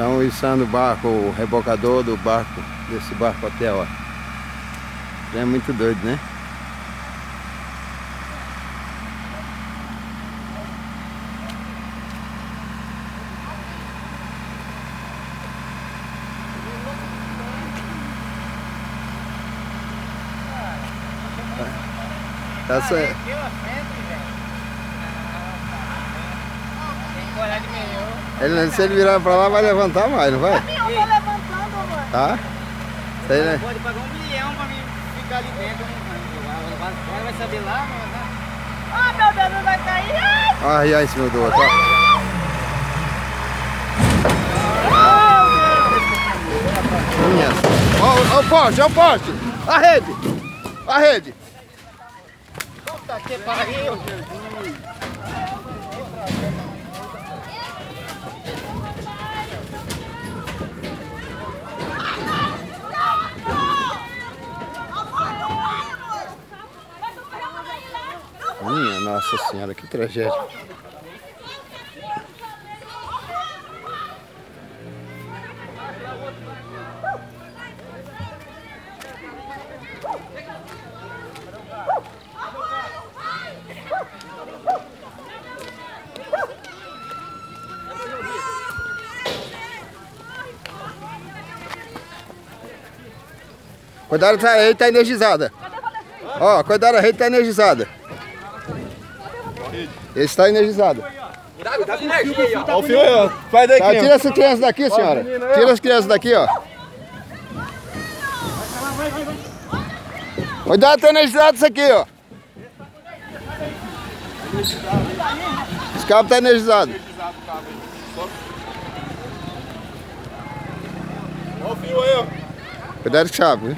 Estão içando o barco, o rebocador do barco, desse barco até, ó. É muito doido, né? Tá certo. Tem que olhar de melhor. Ele, se ele virar pra lá, vai levantar mais, não vai? Eu tô levantando, amor. Tá? Isso aí, né? Pode pagar um milhão pra mim ficar ali dentro. né? Agora vai saber lá, mas... Ah, meu Deus, não vai cair. Ai, Ó, arriar em cima do outro, ó. Minha. Ó o poste, ó o poste! A rede! A rede! Puta que pariu! Minha nossa senhora, que tragédia. Cuidado, a rede tá energizada. Ó, cuidado, a rede tá energizada. Esse está energizado. Ó o fio aí, ó. Faz daí, Tá, tira essas crianças daqui, senhora. Tira as crianças daqui, ó. Cuidado, tá energizado isso aqui, ó. Esse cabo tá energizado. Ó o fio aí, ó. Cuidado com o chave, viu?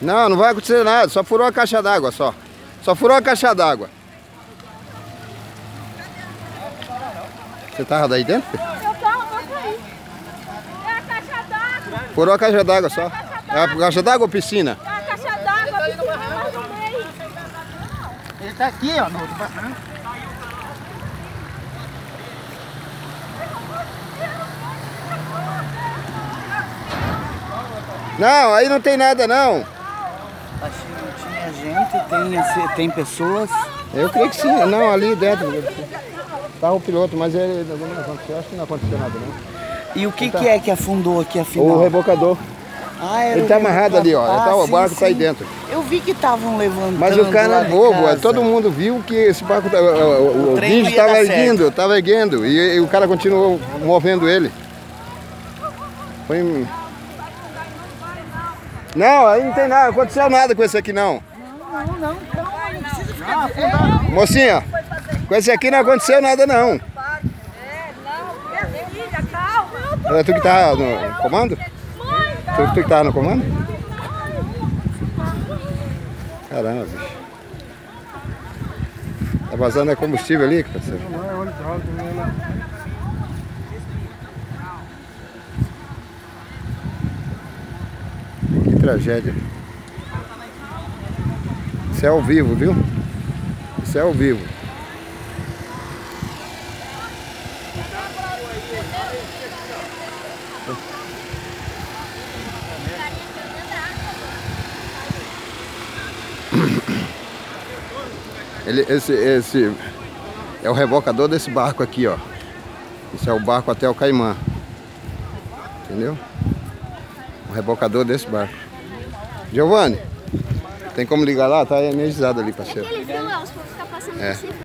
Não, não vai acontecer nada, só furou a caixa d'água só. Só furou a caixa d'água. Você tava daí dentro? eu tô, eu caí. É a caixa d'água. Furou a caixa d'água só. É a caixa d'água ou piscina? É a caixa d'água mais no meio. Ele tá aqui, ó, no outro barranco. Não, aí não tem nada não. Tinha gente, tem, assim, tem pessoas. Eu creio que sim. Não, ali dentro. Tava o piloto, mas ele não aconteceu. Acho que não aconteceu nada não. E o que, que é que afundou aqui afinal? O rebocador. Ah, Ele o tá amarrado ali, ó. Ah, Tá, o sim, barco tá aí dentro. Eu vi que estavam levantando. Mas o cara é bobo, é, todo mundo viu que esse barco, tá- o, o, o, estava erguendo, estava erguendo, e, e o cara continuou movendo ele. Foi... Não, aí não tem nada, aconteceu nada com esse aqui não. Não, não, calma, não precisa ficar dizendo. Mocinha, com esse aqui não aconteceu nada não. É, não, filha, calma. É tu que tá no comando? Mãe, Tu, tu que tá no comando? Caramba, bicho. Tá vazando é combustível ali, parceiro. Que tragédia. Isso é ao vivo, viu? Isso é ao vivo. Ele, esse, esse é o rebocador desse barco aqui, ó. Esse é o barco até o Caimã. Entendeu? O rebocador desse barco. Giovanni, tem como ligar lá? Tá energizado ali, parceiro. Pra ficar passando É. cima.